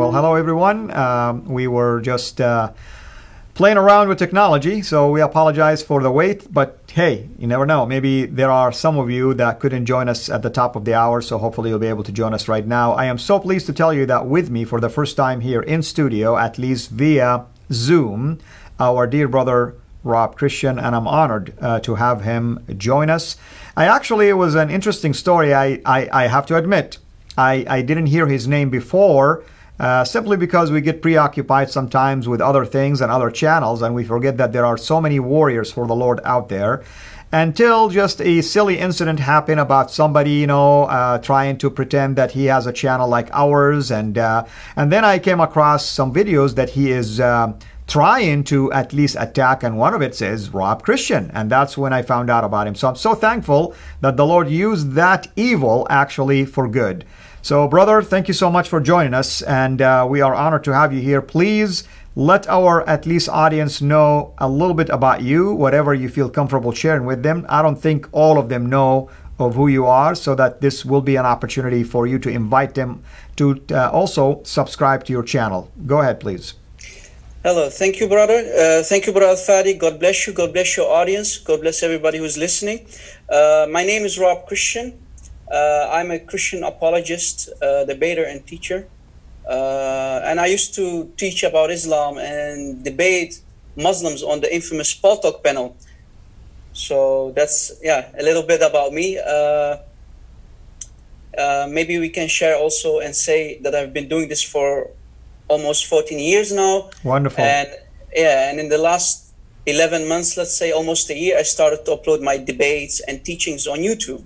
Well, hello everyone. Um, we were just uh, playing around with technology, so we apologize for the wait. But hey, you never know. Maybe there are some of you that couldn't join us at the top of the hour, so hopefully you'll be able to join us right now. I am so pleased to tell you that with me for the first time here in studio, at least via Zoom, our dear brother Rob Christian, and I'm honored uh, to have him join us. I actually, it was an interesting story, I, I, I have to admit. I, I didn't hear his name before. Uh, simply because we get preoccupied sometimes with other things and other channels, and we forget that there are so many warriors for the Lord out there. Until just a silly incident happened about somebody, you know, uh, trying to pretend that he has a channel like ours, and uh, and then I came across some videos that he is uh, trying to at least attack, and one of it says Rob Christian, and that's when I found out about him. So I'm so thankful that the Lord used that evil actually for good. So, brother, thank you so much for joining us, and uh, we are honored to have you here. Please let our at least audience know a little bit about you, whatever you feel comfortable sharing with them. I don't think all of them know of who you are, so that this will be an opportunity for you to invite them to uh, also subscribe to your channel. Go ahead, please. Hello, thank you, brother. Uh, thank you, brother Fadi. God bless you. God bless your audience. God bless everybody who's listening. Uh, my name is Rob Christian. Uh, I'm a Christian apologist, uh, debater, and teacher. Uh, and I used to teach about Islam and debate Muslims on the infamous Paltalk panel. So that's, yeah, a little bit about me. Uh, uh, maybe we can share also and say that I've been doing this for almost 14 years now. Wonderful. And yeah, and in the last 11 months, let's say almost a year, I started to upload my debates and teachings on YouTube.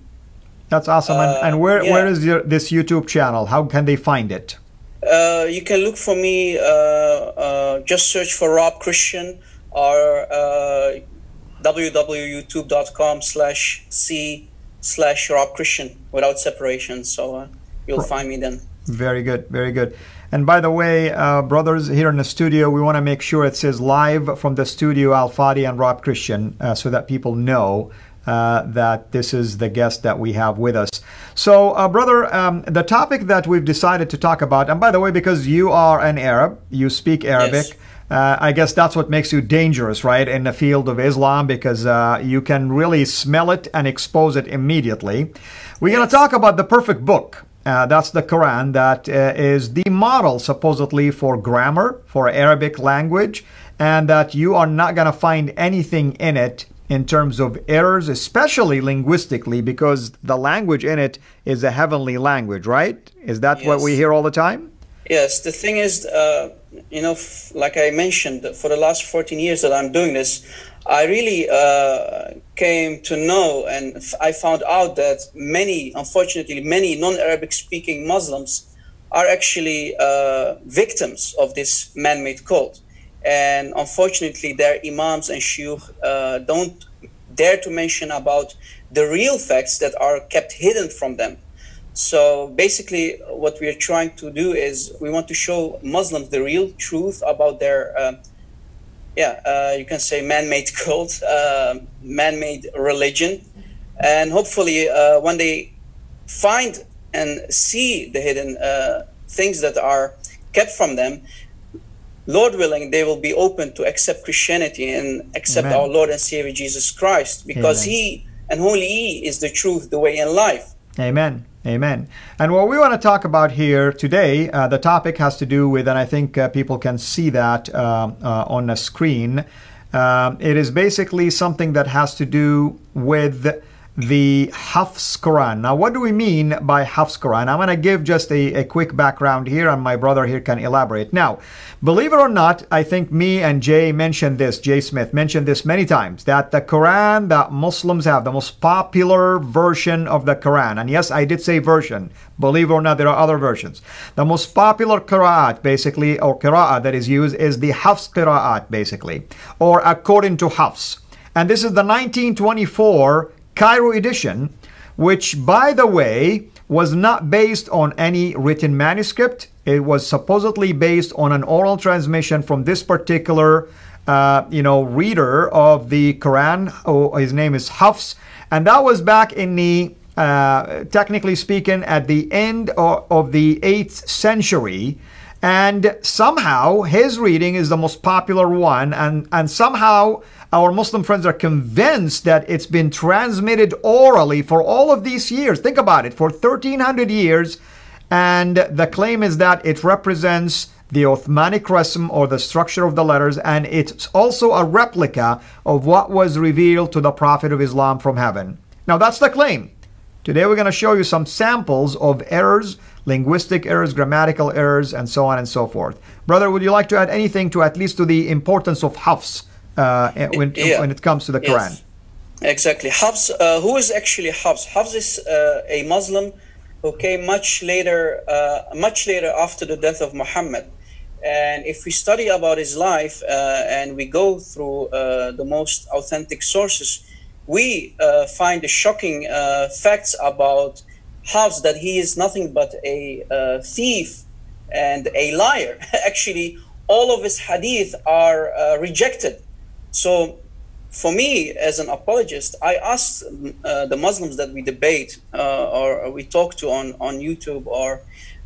That's awesome. and, and where, yeah. where is your, this YouTube channel? How can they find it? Uh, you can look for me, uh, uh, just search for Rob Christian or uh, www.youtube.com slash C slash Rob Christian without separation. So uh, you'll find me then. Very good. Very good. And by the way, uh, brothers, here in the studio, we want to make sure it says live from the studio Al Fadi and Rob Christian uh, so that people know uh, that this is the guest that we have with us. So, uh, brother, um, the topic that we've decided to talk about, and by the way, because you are an Arab, you speak Arabic. Yes. Uh, I guess that's what makes you dangerous, right, in the field of Islam, because uh, you can really smell it and expose it immediately. We're yes. going to talk about the perfect book. Uh, that's the Quran, That uh, is the model supposedly for grammar, for Arabic language, and that you are not going to find anything in it in terms of errors, especially linguistically, because the language in it is a heavenly language, right? Is that yes. what we hear all the time? Yes. The thing is, uh, you know, f- like I mentioned, for the last 14 years that I'm doing this, I really uh, came to know and f- I found out that many, unfortunately, many non Arabic speaking Muslims are actually uh, victims of this man made cult and unfortunately their imams and shuyukh uh, don't dare to mention about the real facts that are kept hidden from them. So basically what we are trying to do is we want to show muslims the real truth about their uh, yeah uh, you can say man-made cult uh, man-made religion. And hopefully uh, when they find and see the hidden uh, things that are kept from them Lord willing, they will be open to accept Christianity and accept Amen. our Lord and Savior Jesus Christ because Amen. He and only He is the truth, the way, and life. Amen. Amen. And what we want to talk about here today, uh, the topic has to do with, and I think uh, people can see that uh, uh on the screen. Uh, it is basically something that has to do with the Hafs Quran. Now, what do we mean by Hafs Quran? I'm going to give just a, a quick background here, and my brother here can elaborate. Now, believe it or not, I think me and Jay mentioned this, Jay Smith mentioned this many times, that the Quran that Muslims have, the most popular version of the Quran, and yes, I did say version, believe it or not, there are other versions. The most popular Qira'at, basically, or Qira'at that is used, is the Hafs Qira'at, basically, or according to Hafs. And this is the 1924 Cairo edition, which, by the way, was not based on any written manuscript. It was supposedly based on an oral transmission from this particular, uh, you know, reader of the Quran. Oh, his name is Hafs, and that was back in the, uh, technically speaking, at the end of, of the eighth century. And somehow his reading is the most popular one, and, and somehow our Muslim friends are convinced that it's been transmitted orally for all of these years. Think about it for 1300 years, and the claim is that it represents the Uthmanic rasm or the structure of the letters, and it's also a replica of what was revealed to the Prophet of Islam from heaven. Now, that's the claim. Today, we're going to show you some samples of errors, linguistic errors, grammatical errors, and so on and so forth. Brother, would you like to add anything to at least to the importance of Hafs uh, when, yeah. when it comes to the yes. Quran? Exactly. Hafs, uh, who is actually Hafs? Hafs is uh, a Muslim who came much later, uh, much later after the death of Muhammad. And if we study about his life uh, and we go through uh, the most authentic sources, we uh, find the shocking uh, facts about Hafs that he is nothing but a uh, thief and a liar. Actually, all of his hadith are uh, rejected. So, for me, as an apologist, I ask the Muslims that we debate or we talk to on, on YouTube or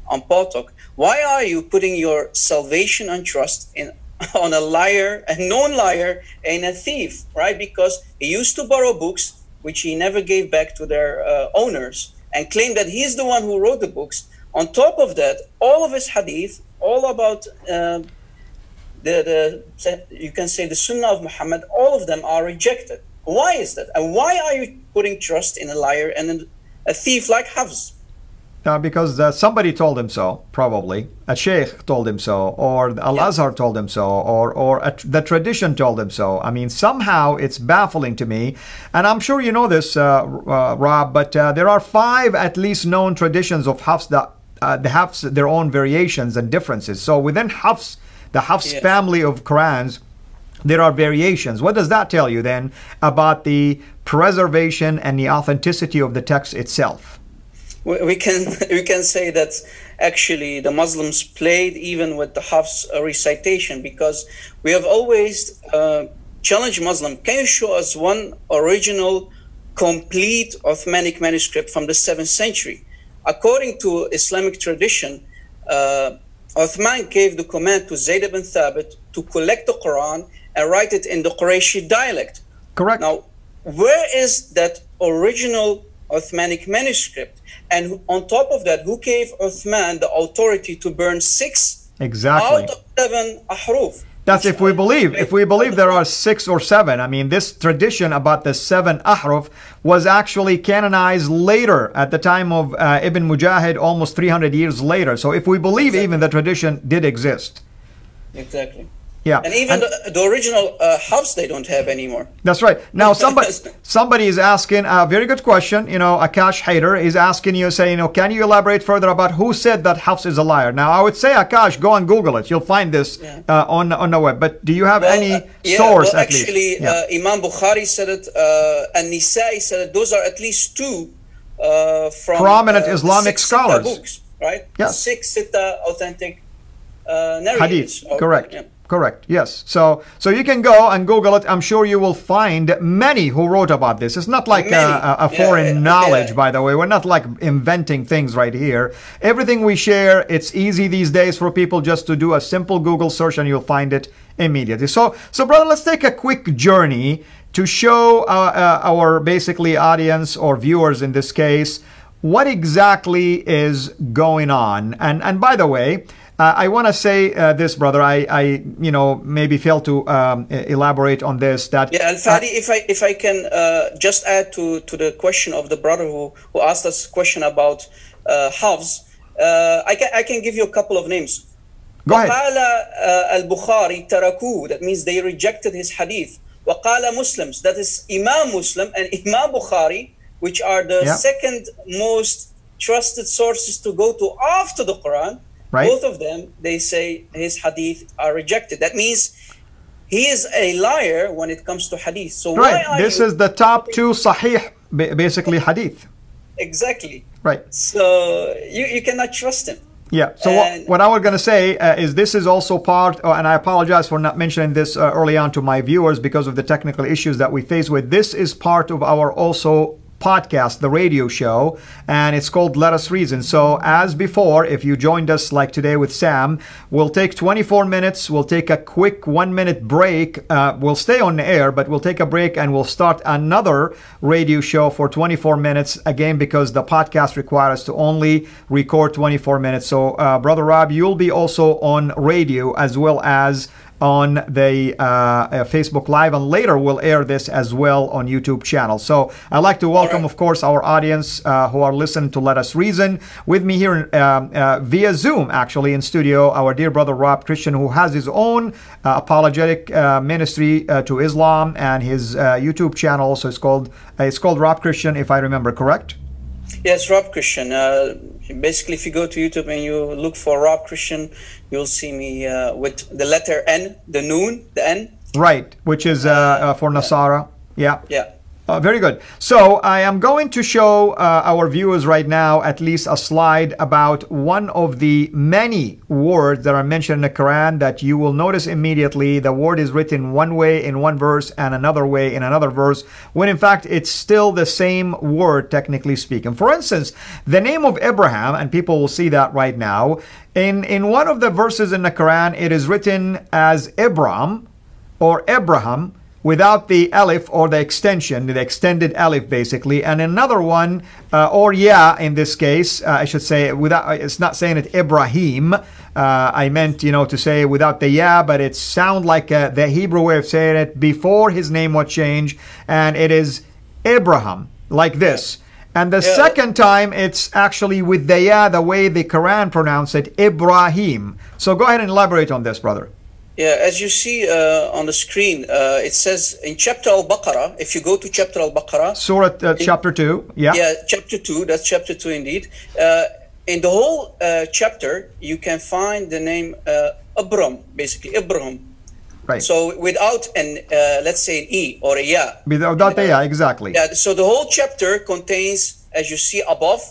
on Paltalk, why are you putting your salvation and trust in on a liar, a known liar, and a thief, right? Because he used to borrow books which he never gave back to their uh, owners and claimed that he's the one who wrote the books. On top of that, all of his hadith, all about uh, the, the, you can say the Sunnah of Muhammad, all of them are rejected. Why is that? And why are you putting trust in a liar and a thief like Hafs? Uh, because uh, somebody told him so, probably. A sheikh told him so, or Al Azhar told him so, or, or a, the tradition told him so. I mean, somehow it's baffling to me. And I'm sure you know this, uh, uh Rob, but uh, there are five at least known traditions of Hafs that uh, they have their own variations and differences. So within Hafs, the Hafs family of Qurans, there are variations. What does that tell you then about the preservation and the authenticity of the text itself? we can we can say that actually the Muslims played even with the Hafs recitation because we have always uh, challenged Muslim. Can you show us one original, complete Uthmanic manuscript from the seventh century? According to Islamic tradition, uh, Uthman gave the command to Zayd ibn Thabit to collect the Quran and write it in the Qurayshi dialect. Correct. Now, where is that original Uthmanic manuscript. And on top of that, who gave Uthman the authority to burn six exactly. out of seven ahruf? That's if we believe. If we believe there are six or seven. I mean, this tradition about the seven ahruf was actually canonized later at the time of uh, Ibn Mujahid, almost 300 years later. So if we believe exactly. even the tradition did exist. Exactly. Yeah, and even and, the, the, original uh, Hafs they don't have anymore. That's right. Now somebody somebody is asking a very good question. You know, Akash Hader is asking you, saying, you know, can you elaborate further about who said that Hafs is a liar? Now, I would say, Akash, go and Google it. You'll find this yeah. uh, on on the web. But do you have well, any uh, yeah, source well, at actually, least? Yeah. Uh, Imam Bukhari said it, uh, and Nisai said it. Those are at least two uh, from prominent Islamic scholars, books, right? Yes. six Sita authentic narratives. Hadith, correct. Correct. Yes. So so you can go and Google it. I'm sure you will find many who wrote about this. It's not like a, a, foreign yeah, knowledge, yeah. by the way. We're not like inventing things right here. Everything we share, it's easy these days for people just to do a simple Google search and you'll find it immediately. So so brother, let's take a quick journey to show uh, uh, our basically audience or viewers in this case what exactly is going on. And and by the way. Uh, I want to say uh, this, brother. I, I, you know, maybe failed to um, elaborate on this. That yeah, Al Fadi, if I if I can uh, just add to to the question of the brother who who asked us question about uh, Hafs, uh, I can I can give you a couple of names. Go ahead. al-Bukhari تركوه that means they rejected his hadith. وقال Muslims that is Imam Muslim and Imam Bukhari which are the yeah. second most trusted sources to go to after the Quran Right. Both of them, they say his hadith are rejected. That means he is a liar when it comes to hadith. So right. this is the top two sahih, basically hadith. Exactly. Right. So you, you cannot trust him. Yeah. So what, what, I was going to say uh, is this is also part, uh, and I apologize for not mentioning this uh, early on to my viewers because of the technical issues that we face with. This is part of our also podcast, the radio show, and it's called Let Us Reason. So, as before, if you joined us like today with Sam, we'll take 24 minutes. We'll take a quick one minute break. Uh, we'll stay on air, but we'll take a break and we'll start another radio show for 24 minutes again because the podcast requires us to only record 24 minutes. So, uh, Brother Rob, you'll be also on radio as well as on the uh, uh, Facebook Live, and later we'll air this as well on YouTube channel. So I'd like to welcome, of course, our audience uh, who are listening to Let Us Reason. With me here um, uh, via Zoom, actually in studio, our dear brother Rob Christian, who has his own uh, apologetic uh, ministry to Islam, and his YouTube channel also is called it's called Rob Christian, if I remember correct. Yes, Rob Christian. Uh, basically, if you go to YouTube and you look for Rob Christian, you'll see me uh, with the letter N, the noon, the N. Right, which is uh, uh for Nasara. Yeah. Yeah. Uh, very good. So I am going to show uh, our viewers right now at least a slide about one of the many words that are mentioned in the Quran that you will notice immediately the word is written one way in one verse and another way in another verse when in fact it's still the same word technically speaking. For instance, the name of Abraham, and people will see that right now, in, in one of the verses in the Quran it is written as Abram or Abraham without the alif or the extension, the extended alif basically, and another one, uh, or yeah, in this case, uh, I should say, without. It's not saying it Ibrahim. Uh, I meant, you know, to say without the yeah, but it sound like uh, the Hebrew way of saying it before his name was changed, and it is Abraham, like this. And the yeah. second time, it's actually with the yeah, the way the Quran pronounced it, Ibrahim. So go ahead and elaborate on this, brother. Yeah, as you see uh, on the screen, uh, it says in chapter Al Baqarah, if you go to chapter Al Baqarah. Surah uh, chapter 2, yeah. Yeah, chapter 2, that's chapter 2 indeed. Uh, in the whole uh, chapter, you can find the name uh, Abram, basically, Abraham. Right. So without an, let's say, an E or a Ya. Without a Ya, exactly. Yeah, so the whole chapter contains, as you see above,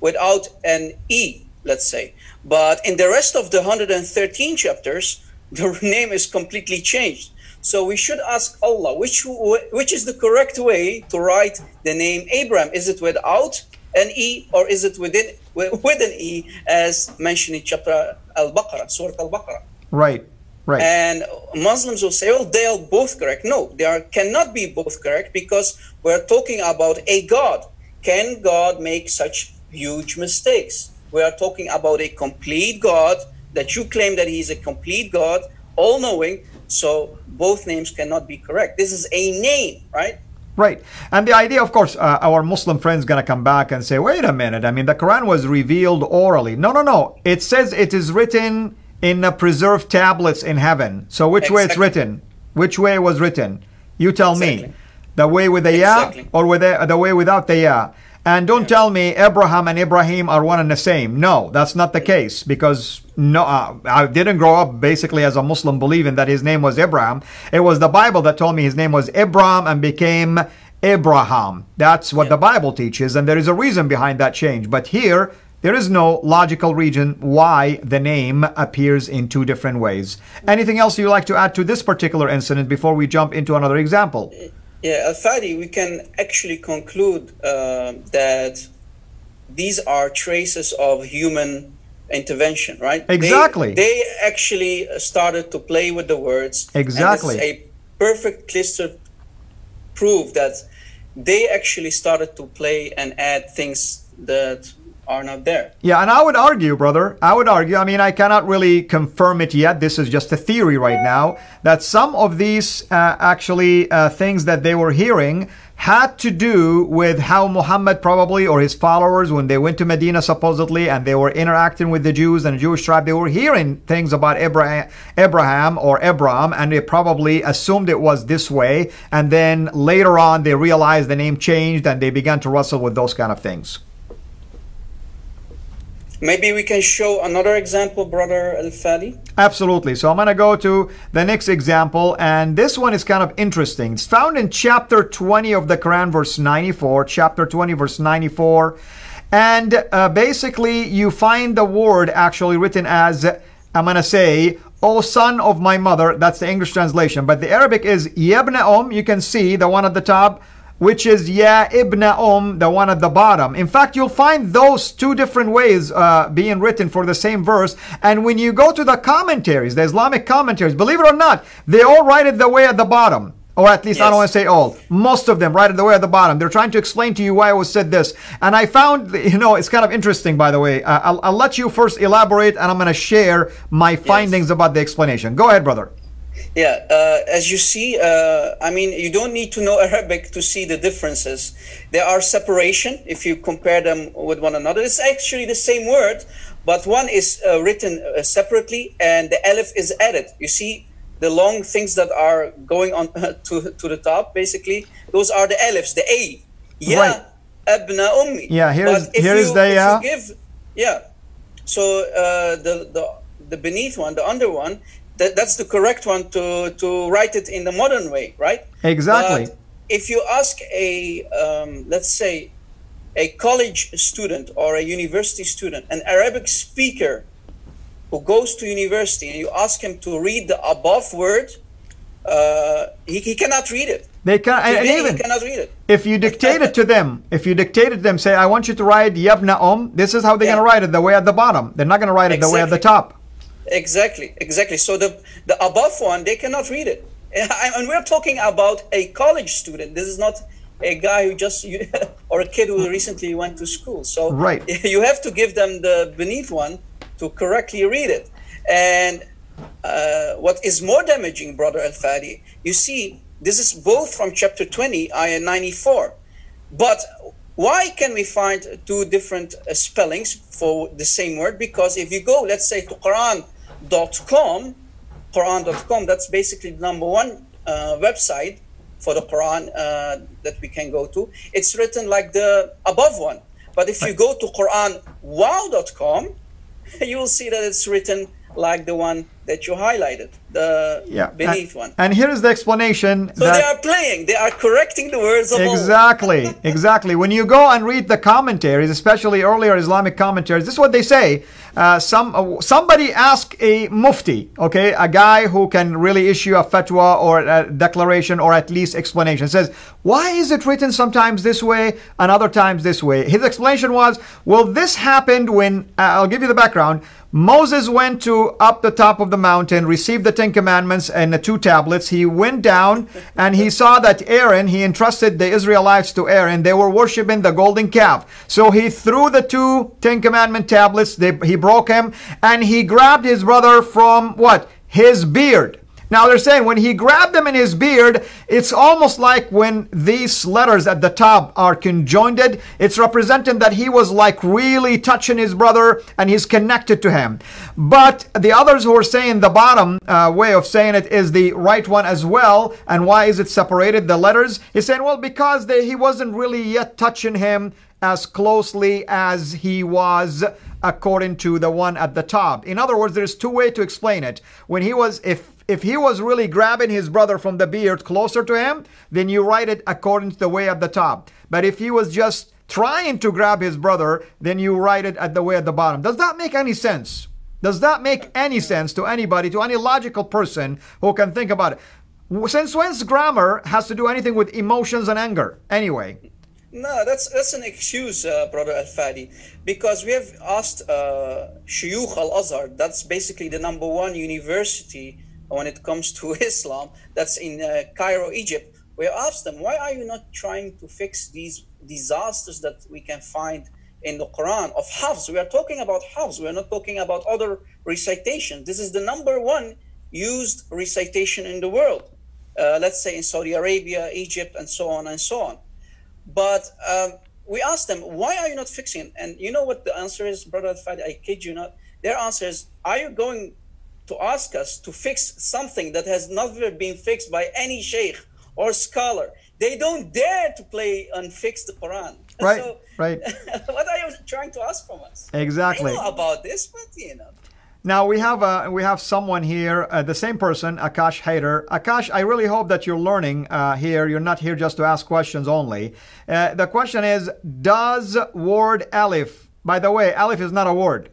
without an E, let's say. But in the rest of the 113 chapters, the name is completely changed. So we should ask Allah which which is the correct way to write the name Abraham. Is it without an e or is it within with an e as mentioned in chapter Al-Baqarah, Surah Al-Baqarah? Right. Right. And Muslims will say, "Oh, they are both correct." No, they are cannot be both correct because we're talking about a God. Can God make such huge mistakes? We are talking about a complete God that you claim that he's a complete God, all knowing. So both names cannot be correct. This is a name, right? Right. And the idea, of course, uh, our Muslim friends going to come back and say, wait a minute. I mean, the Quran was revealed orally. No, no, no. It says it is written in the preserved tablets in heaven. So which exactly. way it's written? Which way it was written? You tell exactly. me. The way with the exactly. ya or with the, the way without the ya? And don't tell me Abraham and Ibrahim are one and the same. No, that's not the case because no, uh, I didn't grow up basically as a Muslim believing that his name was Abraham. It was the Bible that told me his name was Abraham and became Abraham. That's what yeah. the Bible teaches, and there is a reason behind that change. But here, there is no logical reason why the name appears in two different ways. Anything else you like to add to this particular incident before we jump into another example? Yeah, Al-Fadi, we can actually conclude uh, that these are traces of human intervention, right? Exactly. They, they, actually started to play with the words. Exactly. a perfect cluster proof that they actually started to play and add things that are not there. Yeah, and I would argue, brother, I would argue, I mean, I cannot really confirm it yet. This is just a theory right now, that some of these uh, actually uh, things that they were hearing had to do with how Muhammad probably or his followers, when they went to Medina supposedly and they were interacting with the Jews and the Jewish tribe, they were hearing things about Abraham, Abraham or Abram, and they probably assumed it was this way. And then later on, they realized the name changed and they began to wrestle with those kind of things. Maybe we can show another example, Brother Al Fadi. Absolutely. So I'm going to go to the next example, and this one is kind of interesting. It's found in chapter 20 of the Quran, verse 94. Chapter 20, verse 94. And uh, basically, you find the word actually written as, I'm going to say, O son of my mother. That's the English translation. But the Arabic is Yabna Om. You can see the one at the top which is Ya ibn Um, the one at the bottom. In fact, you'll find those two different ways uh, being written for the same verse. And when you go to the commentaries, the Islamic commentaries, believe it or not, they all write it the way at the bottom. Or at least yes. I don't want to say all. Most of them right at the way at the bottom. They're trying to explain to you why I was said this. And I found, you know, it's kind of interesting, by the way. Uh, I'll, I'll, let you first elaborate and I'm going to share my findings yes. about the explanation. Go ahead, brother. Yeah, uh, as you see, uh, I mean, you don't need to know Arabic to see the differences. There are separation if you compare them with one another. It's actually the same word, but one is uh, written uh, separately and the alif is added. You see, the long things that are going on to, to the top, basically, those are the alifs, the A. Yeah, right. abna ummi. Yeah, here's, here is the, uh... Give, yeah. So uh, the, the, the beneath one, the under one, that, that's the correct one to, to write it in the modern way, right? Exactly. But if you ask a, um, let's say, a college student or a university student, an Arabic speaker who goes to university and you ask him to read the above word, uh, he, he cannot read it. They can, and, and even cannot read it. If you dictate it to them, if you dictate it to them, say, "I want you to write Yabna Om." This is how they're yeah. going to write it, the way at the bottom. They're not going to write it exactly. the way at the top. Exactly, exactly. So the the above one, they cannot read it, and we're talking about a college student. This is not a guy who just or a kid who recently went to school. So right. you have to give them the beneath one to correctly read it. And uh, what is more damaging, brother Al Fadi, you see, this is both from chapter 20, ayah 94. But why can we find two different uh, spellings for the same word? Because if you go, let's say, to Quran.com, Quran.com, that's basically the number one uh, website for the Quran uh, that we can go to. It's written like the above one. But if you go to QuranWow.com, you will see that it's written like the one that you highlighted, the yeah. beneath and, one. And here is the explanation. So they are playing, they are correcting the words of Exactly, exactly. When you go and read the commentaries, especially earlier Islamic commentaries, this is what they say. Uh, some uh, somebody ask a mufti, okay, a guy who can really issue a fatwa or a declaration or at least explanation. Says, why is it written sometimes this way and other times this way? His explanation was, well, this happened when uh, I'll give you the background. Moses went to up the top of the mountain, received the Ten Commandments and the two tablets. He went down and he saw that Aaron, he entrusted the Israelites to Aaron. They were worshiping the golden calf. So he threw the two Ten Commandment tablets. They, he broke him and he grabbed his brother from what? His beard. Now they're saying when he grabbed them in his beard, it's almost like when these letters at the top are conjoined, it's representing that he was like really touching his brother and he's connected to him. But the others who are saying the bottom uh, way of saying it is the right one as well. And why is it separated, the letters? He's saying, well, because they, he wasn't really yet touching him as closely as he was according to the one at the top. In other words, there's two way to explain it. When he was, if if he was really grabbing his brother from the beard closer to him, then you write it according to the way at the top. But if he was just trying to grab his brother, then you write it at the way at the bottom. Does that make any sense? Does that make any sense to anybody, to any logical person who can think about it? Since when's grammar has to do anything with emotions and anger? Anyway. No, that's that's an excuse, uh, brother Al Fadi, because we have asked uh, Shuyukh Al Azhar. That's basically the number one university when it comes to Islam, that's in uh, Cairo, Egypt, we asked them, why are you not trying to fix these disasters that we can find in the Quran of Hafs? We are talking about Hafs. We are not talking about other recitation. This is the number one used recitation in the world. Uh, let's say in Saudi Arabia, Egypt, and so on and so on. But um, we asked them, why are you not fixing it? And you know what the answer is, Brother Fadi? I kid you not. Their answer is, are you going to ask us to fix something that has never been fixed by any sheikh or scholar. They don't dare to play and fix the Quran. Right, so, right. what are you trying to ask from us? Exactly. I know about this, but you know. Now we have uh, we have someone here, uh, the same person, Akash Haider. Akash, I really hope that you're learning uh, here. You're not here just to ask questions only. Uh, the question is, does word alif? By the way, alif is not a word;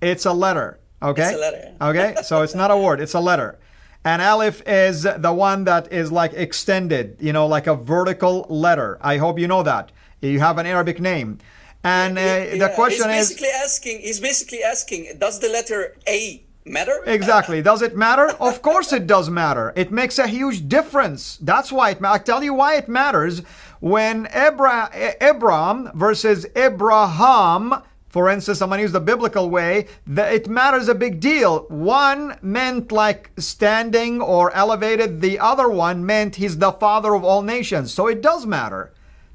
it's a letter. Okay. It's a letter. okay. So it's not a word. It's a letter. And Aleph is the one that is like extended, you know, like a vertical letter. I hope you know that. You have an Arabic name. And uh, Yeah, the question he's is basically asking. He's basically asking, does the letter A matter? Exactly. Does it matter? Of course it does matter. It makes a huge difference. That's why it. I'll tell you why it matters. When Abra- Abram versus Abraham, for instance, I'm going to use the biblical way, that it matters a big deal. One meant like standing or elevated, the other one meant he's the father of all nations. So it does matter.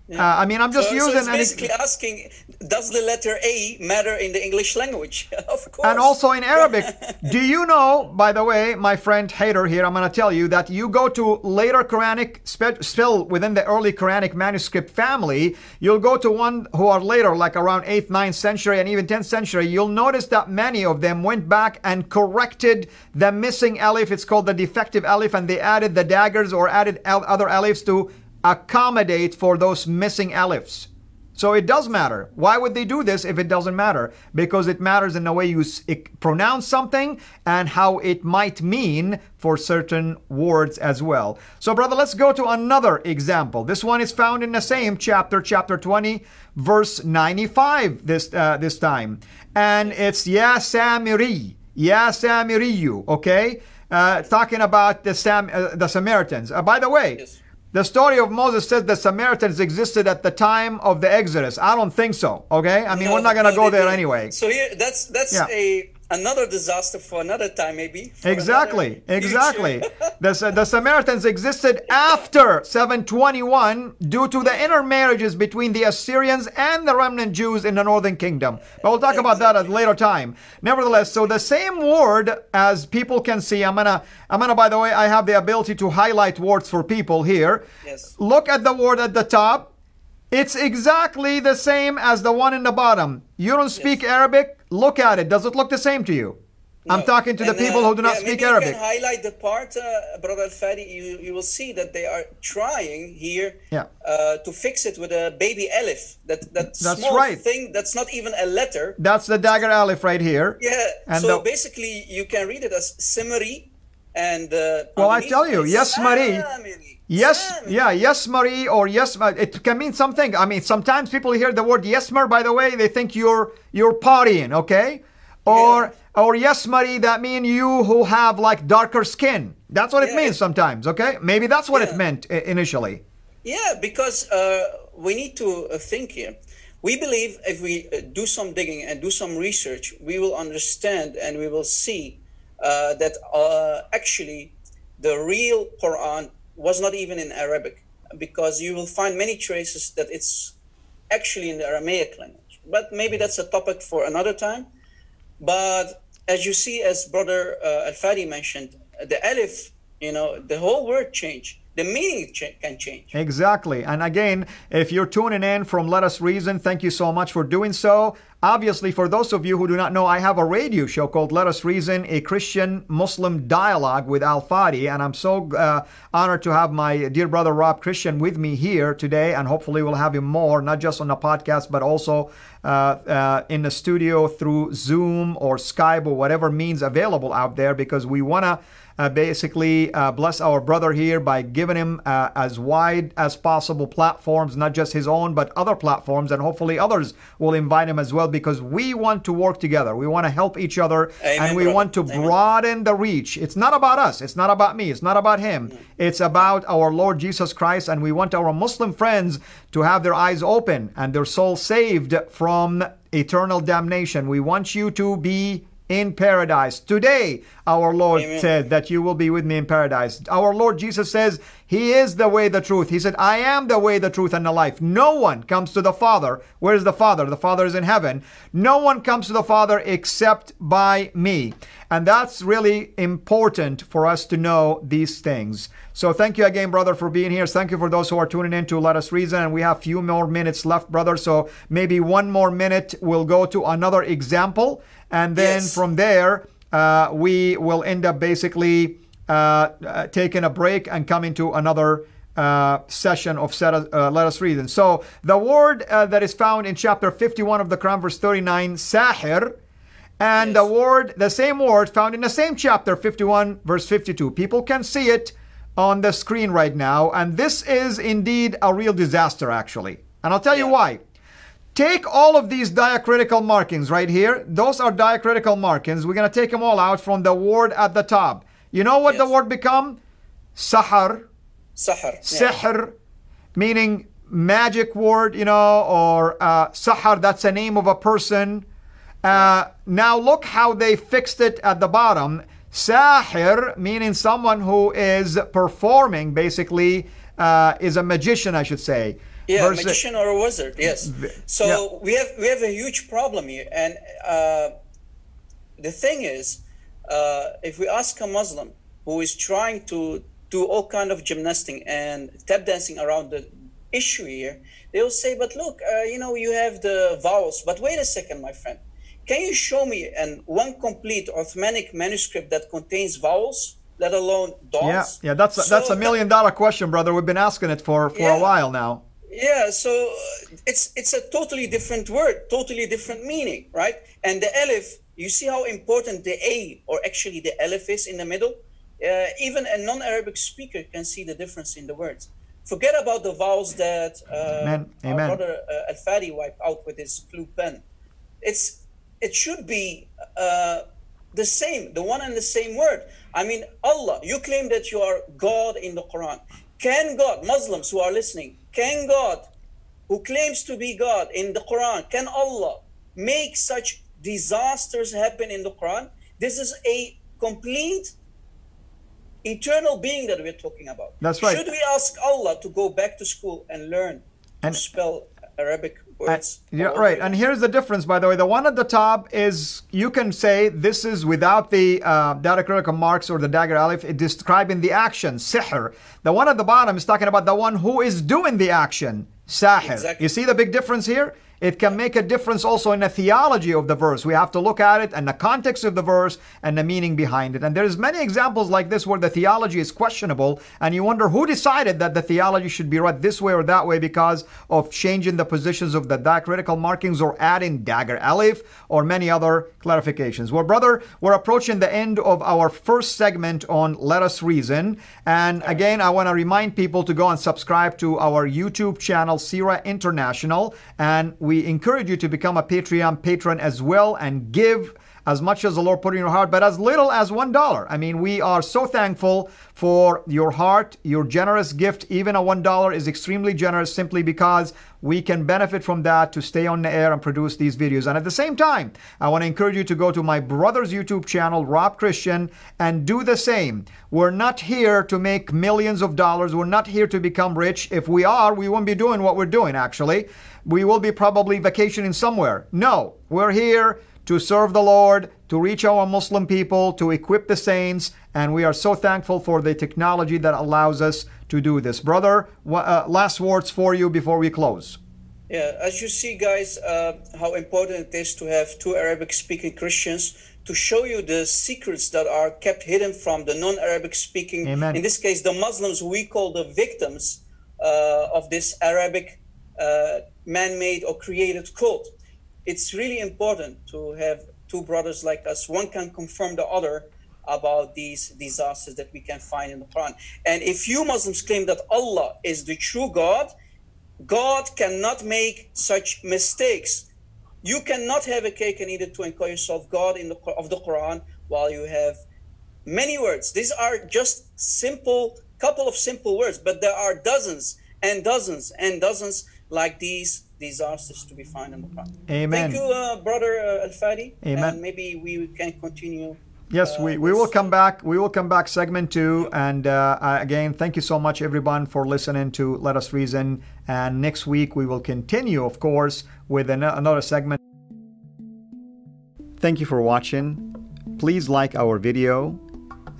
Uh, I mean, I'm just so, using so it's and it- basically asking, does the letter A matter in the English language? of course. And also in Arabic. Do you know, by the way, my friend Hader here, I'm going to tell you that you go to later Quranic, spe- still within the early Quranic manuscript family, you'll go to one who are later, like around 8th, 9th century, and even 10th century, you'll notice that many of them went back and corrected the missing alif. It's called the defective alif, and they added the daggers or added other alifs to accommodate for those missing alifs. So it does matter. Why would they do this if it doesn't matter? Because it matters in the way you pronounce something and how it might mean for certain words as well. So, brother, let's go to another example. This one is found in the same chapter, chapter 20, verse 95 this, uh, this time. And it's Ya Samiri, Ya Samiriyu, okay? Uh, talking about the, Sam, uh, the Samaritans. Uh, by the way, Yes. The story of Moses says the Samaritans existed at the time of the Exodus. I don't think so. Okay, I mean No, we're not gonna no, go there didn't. anyway. So here, that's that's Yeah. a another disaster for another time, maybe. Exactly, exactly. the, the Samaritans existed after 721 due to the intermarriages between the Assyrians and the remnant Jews in the northern kingdom. But we'll talk about that at a later time. Nevertheless, so the same word as people can see, I'm gonna, I'm gonna. By the way, I have the ability to highlight words for people here. Yes. Look at the word at the top. It's exactly the same as the one in the bottom. You don't speak Arabic. Look at it. Does it look the same to you? I'm talking to the people uh, who do not yeah, speak maybe Arabic. You can highlight the part, uh, Brother Fadi. You, you will see that they are trying here Yeah. uh, to fix it with a baby Aleph. That that That's small right. thing that's not even a letter. That's the dagger aleph right here. Yeah. And so the- basically, you can read it as Simari, and uh, Well, I tell you, yes, Marie. Yes, yeah, yes, Marie, or yes, it can mean something. I mean, sometimes people hear the word yes, Mar. By the way, they think you're you're partying, okay? Or or yes, Marie, that mean you who have like darker skin. That's what it means sometimes, okay? Maybe that's what it meant initially. Yeah, because uh, we need to uh, think here. We believe if we uh, do some digging and do some research, we will understand and we will see uh, that uh, actually the real Quran was not even in Arabic, because you will find many traces that it's actually in the Aramaic language. But maybe that's a topic for another time. But as you see, as Brother uh, Al Fadi mentioned, the Alif, you know, the whole word change. The meaning cha- can change. Exactly. And again, if you're tuning in from Let Us Reason, thank you so much for doing so. Obviously, for those of you who do not know, I have a radio show called Let Us Reason, a Christian Muslim dialogue with Al Fadi. And I'm so uh, honored to have my dear brother Rob Christian with me here today. And hopefully, we'll have him more, not just on the podcast, but also uh, uh, in the studio through Zoom or Skype or whatever means available out there because we want to uh, basically uh, bless our brother here by giving him uh, as wide as possible platforms, not just his own, but other platforms, and hopefully others will invite him as well because we want to work together. We want to help each other, Amen, and we brother. want to Amen. broaden the reach. It's not about us. It's not about me. It's not about him. It's about our Lord Jesus Christ, and we want our Muslim friends to have their eyes open and their soul saved from eternal damnation. We want you to be in paradise. Today, our Lord Amen. said that you will be with me in paradise. Our Lord Jesus says he is the way, the truth. He said, I am the way, the truth, and the life. No one comes to the Father. Where is the Father? The Father is in heaven. No one comes to the Father except by me. And that's really important for us to know these things. So thank you again, brother, for being here. Thank you for those who are tuning in to Let Us Reason. And we have a few more minutes left, brother. So maybe one more minute, we'll go to another example. And then Yes. from there, uh, we will end up basically uh, uh, taking a break and coming to another uh, session of set, uh, Let Us Reason. So the word uh, that is found in chapter 51 of the Quran, verse 39, sahir, And Yes. the word, the same word found in the same chapter 51, verse 52. People can see it on the screen right now. And this is indeed a real disaster, actually. And I'll tell you why. Take all of these diacritical markings right here. Those are diacritical markings. We're going to take them all out from the word at the top. You know what the word become? Sahar, Sahar. Yeah. meaning magic word, you know, or uh, sahar, that's the name of a person. Uh, now look how they fixed it at the bottom. Sahir, meaning someone who is performing, basically, uh, is a magician, I should say. Yeah, Versus- magician or a wizard. Yes. So yeah. we have we have a huge problem here, and uh, the thing is, uh, if we ask a Muslim who is trying to do all kind of gymnastic and tap dancing around the issue here, they will say, "But look, uh, you know, you have the vowels. But wait a second, my friend, can you show me an one complete Ottomanic manuscript that contains vowels, let alone dots?" Yeah, yeah, that's a, that's a million dollar question, brother. We've been asking it for for a while now. Yeah, so uh, it's it's a totally different word, totally different meaning, right? And the alif, you see how important the a or actually the alif is in the middle. Uh, even a non-Arabic speaker can see the difference in the words. Forget about the vowels that uh, Amen, our amen. brother uh, Al Fadi wiped out with his blue pen. It's it should be uh, the same, the one and the same word. I mean, Allah. You claim that you are God in the Quran. Can God, Muslims who are listening, can God, who claims to be God in the Quran, can Allah make such disasters happen in the Quran? This is a complete eternal being that we're talking about. That's right. Should we ask Allah to go back to school and learn And- to spell Arabic And- words? yeah, right. And here's the difference, by the way. The one at the top is you can say this is without the uh, diacritical marks or the dagger alif, describing the action, sihr. The one at the bottom is talking about the one who is doing the action, sahir. Exactly. You see the big difference here? It can make a difference also in the theology of the verse. We have to look at it and the context of the verse and the meaning behind it. And there's many examples like this where the theology is questionable and you wonder who decided that the theology should be read this way or that way because of changing the positions of the diacritical markings or adding dagger alif or many other clarifications. Well, brother, we're approaching the end of our first segment on Let Us Reason. And again, I want to remind people to go and subscribe to our YouTube channel, CIRA International. And we encourage you to become a Patreon patron as well and give as much as the Lord put in your heart, but as little as one dollar. I mean, we are so thankful for your heart, your generous gift. Even a one dollar is extremely generous simply because we can benefit from that to stay on the air and produce these videos. And at the same time, I want to encourage you to go to my brother's YouTube channel, Rob Christian, and do the same. We're not here to make millions of dollars. We're not here to become rich. If we are, we won't be doing what we're doing, actually. We will be probably vacationing somewhere. No, we're here to serve the Lord, to reach our Muslim people, to equip the saints, and we are so thankful for the technology that allows us to do this. Brother, uh, last words for you before we close. Yeah, as you see, guys, uh, how important it is to have two Arabic speaking Christians to show you the secrets that are kept hidden from the non Arabic speaking, Amen. in this case, the Muslims we call the victims uh, of this Arabic uh, man made or created cult. It's really important to have two brothers like us. One can confirm the other about these disasters that we can find in the Quran. And if you Muslims claim that Allah is the true God, God cannot make such mistakes. You cannot have a cake and eat it to call yourself God in the of the Quran while you have many words. These are just simple, couple of simple words, but there are dozens and dozens and dozens like these disasters to be found in the Quran. Amen. Thank you, uh, brother uh, Al Fadi. Amen. And maybe we can continue. Yes, uh, we, we will come back. We will come back segment two. And uh, uh, again, thank you so much, everyone, for listening to Let Us Reason. And next week, we will continue, of course, with an- another segment. Thank you for watching. Please like our video.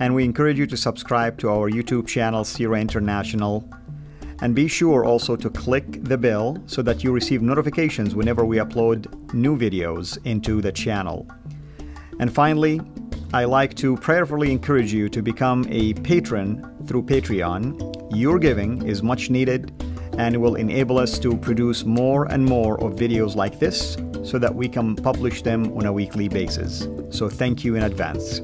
And we encourage you to subscribe to our YouTube channel, CIRA International. And be sure also to click the bell so that you receive notifications whenever we upload new videos into the channel. And finally, I like to prayerfully encourage you to become a patron through Patreon. Your giving is much needed and will enable us to produce more and more of videos like this so that we can publish them on a weekly basis. So thank you in advance.